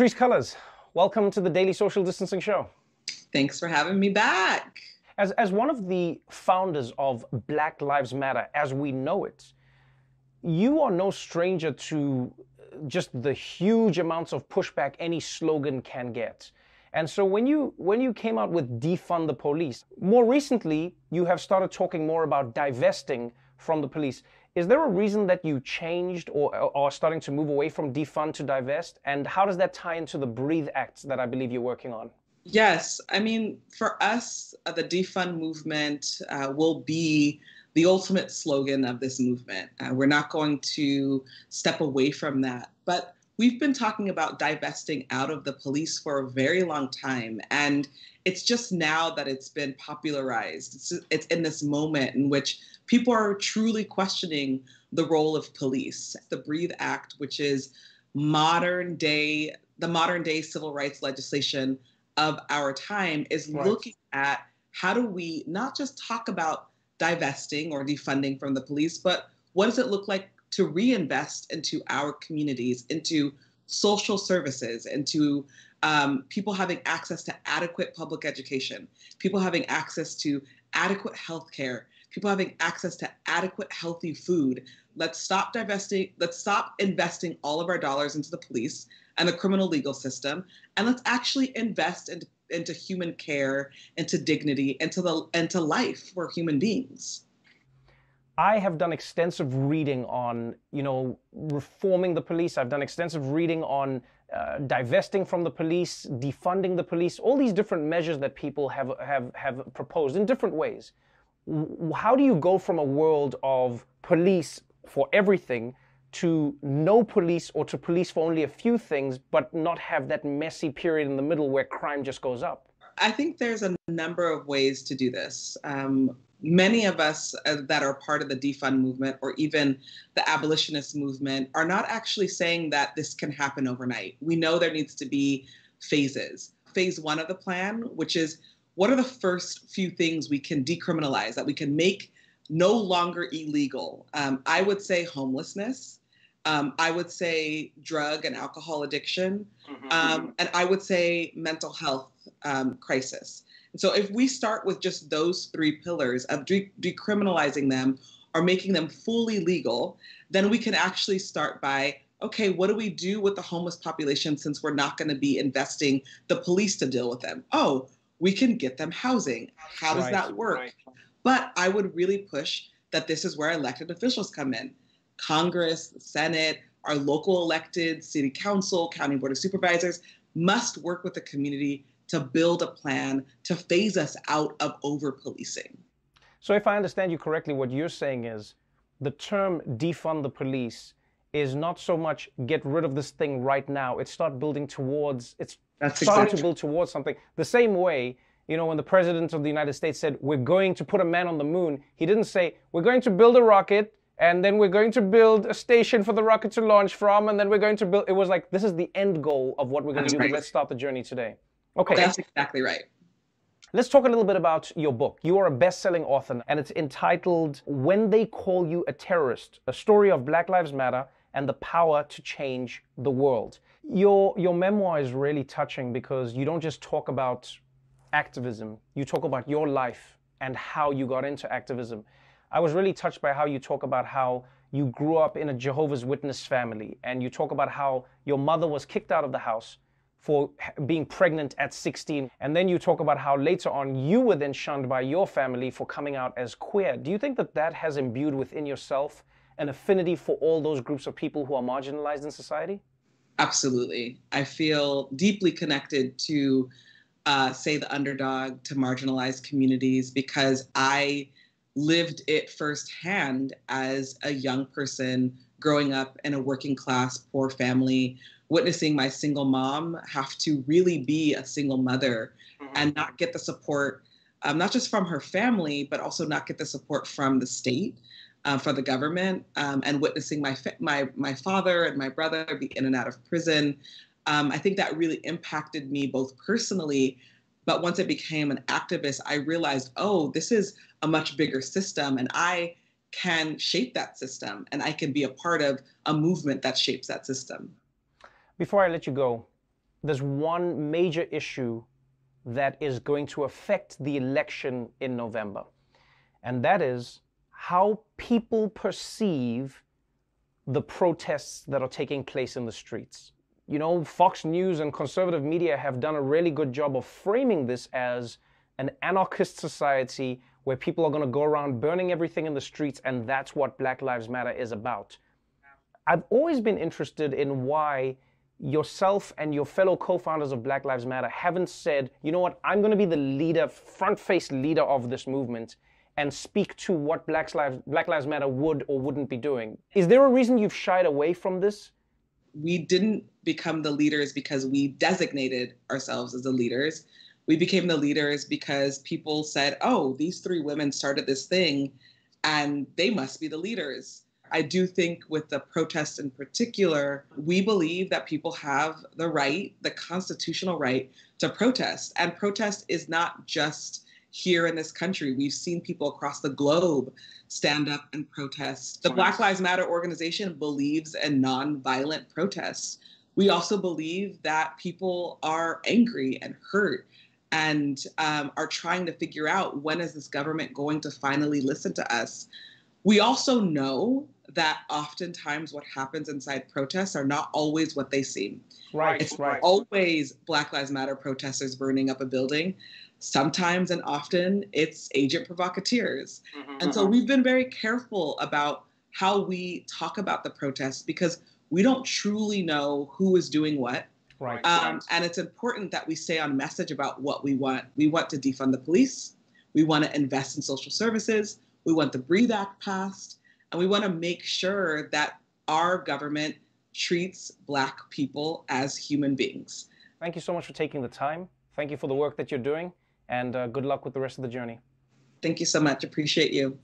Patrisse Cullors, welcome to the Daily Social Distancing Show. Thanks for having me back. As, as one of the founders of Black Lives Matter as we know it, you are no stranger to just the huge amounts of pushback any slogan can get. And so when you when you came out with defund the police, more recently you have started talking more about divesting from the police. Is there a reason that you changed or are starting to move away from defund to divest? And how does that tie into the Breathe Act that I believe you're working on? Yes, I mean, for us, uh, the defund movement uh, will be the ultimate slogan of this movement. Uh, we're not going to step away from that. But we've been talking about divesting out of the police for a very long time. And it's just now that it's been popularized. It's, it's in this moment in which people are truly questioning the role of police. The Breathe Act, which is modern day, the modern day civil rights legislation of our time, is right. looking at how do we not just talk about divesting or defunding from the police, but what does it look like to reinvest into our communities, into social services, into um, people having access to adequate public education, people having access to adequate health care, people having access to adequate healthy food. Let's stop divesting, let's stop investing all of our dollars into the police and the criminal legal system, and let's actually invest into into human care, into dignity, into the into life for human beings. I have done extensive reading on, you know, reforming the police. I've done extensive reading on uh, divesting from the police, defunding the police, all these different measures that people have have have proposed in different ways. How do you go from a world of police for everything to no police or to police for only a few things, but not have that messy period in the middle where crime just goes up? I think there's a number of ways to do this. Um, many of us uh, that are part of the defund movement or even the abolitionist movement are not actually saying that this can happen overnight. We know there needs to be phases. Phase one of the plan, which is what are the first few things we can decriminalize, that we can make no longer illegal? Um, I would say homelessness. Um, I would say drug and alcohol addiction, mm-hmm. um, and I would say mental health um, crisis. So, if we start with just those three pillars of de- decriminalizing them or making them fully legal, then we can actually start by okay, what do we do with the homeless population since we're not going to be investing the police to deal with them? Oh, we can get them housing. How does right, that work? Right. But I would really push that this is where elected officials come in. Congress, Senate, our local elected city council, county board of supervisors must work with the community to build a plan to phase us out of over policing. So, if I understand you correctly, what you're saying is the term defund the police is not so much get rid of this thing right now. It's start building towards, it's That's starting exactly. to build towards something. The same way, you know, when the president of the United States said, we're going to put a man on the moon, he didn't say, we're going to build a rocket and then we're going to build a station for the rocket to launch from, and then we're going to build. It was like this is the end goal of what we're going That's to do. Right. let's start the journey today. Okay. That's exactly right. Let's talk a little bit about your book. You are a best-selling author, and it's entitled "When They Call You a Terrorist: A Story of Black Lives Matter and the Power to Change the World." Your your memoir is really touching because you don't just talk about activism. You talk about your life and how you got into activism. I was really touched by how you talk about how you grew up in a Jehovah's Witness family and you talk about how your mother was kicked out of the house for being pregnant at 16. And then you talk about how later on you were then shunned by your family for coming out as queer. Do you think that that has imbued within yourself an affinity for all those groups of people who are marginalized in society? Absolutely. I feel deeply connected to, uh, say, the underdog, to marginalized communities because I lived it firsthand as a young person growing up in a working class poor family witnessing my single mom have to really be a single mother mm-hmm. and not get the support um, not just from her family but also not get the support from the state uh, for the government um, and witnessing my my my father and my brother be in and out of prison um, i think that really impacted me both personally but once I became an activist, I realized, oh, this is a much bigger system, and I can shape that system, and I can be a part of a movement that shapes that system. Before I let you go, there's one major issue that is going to affect the election in November, and that is how people perceive the protests that are taking place in the streets. You know, Fox News and conservative media have done a really good job of framing this as an anarchist society where people are going to go around burning everything in the streets, and that's what Black Lives Matter is about. I've always been interested in why yourself and your fellow co-founders of Black Lives Matter haven't said, you know what, I'm going to be the leader, front-faced leader of this movement and speak to what Black Lives, Black Lives Matter would or wouldn't be doing. Is there a reason you've shied away from this? We didn't become the leaders because we designated ourselves as the leaders. We became the leaders because people said, oh, these three women started this thing and they must be the leaders. I do think with the protests in particular, we believe that people have the right, the constitutional right to protest. And protest is not just here in this country. We've seen people across the globe stand up and protest. The Black Lives Matter organization believes in nonviolent protests. We also believe that people are angry and hurt and um, are trying to figure out when is this government going to finally listen to us. We also know that oftentimes what happens inside protests are not always what they seem. Right. It's right. always Black Lives Matter protesters burning up a building. Sometimes and often it's agent provocateurs. Mm-hmm. And so we've been very careful about how we talk about the protests because we don't truly know who is doing what. Right. Um, and it's important that we stay on message about what we want. We want to defund the police. We want to invest in social services. We want the Breathe Act passed. And we want to make sure that our government treats Black people as human beings. Thank you so much for taking the time. Thank you for the work that you're doing, and uh, good luck with the rest of the journey. Thank you so much. Appreciate you.